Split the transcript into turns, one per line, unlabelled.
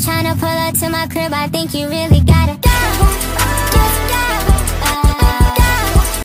trying to pull up to my crib, I think you really